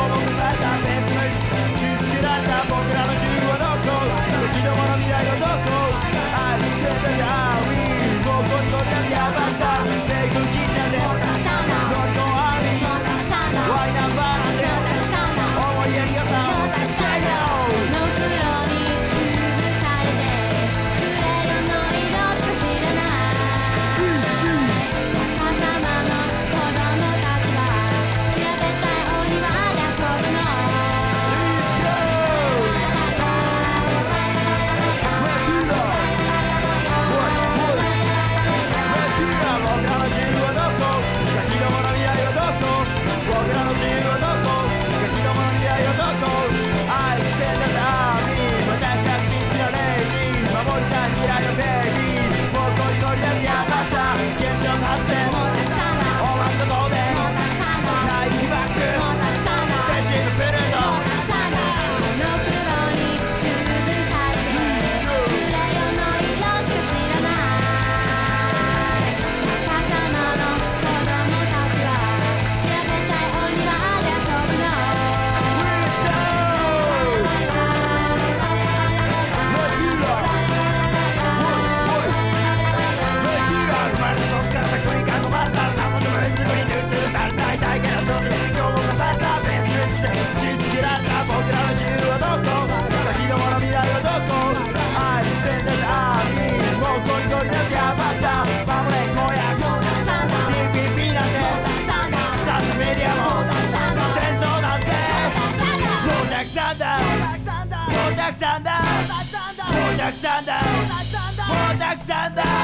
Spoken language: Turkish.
all the Bodak senden Bodak senden Bodak senden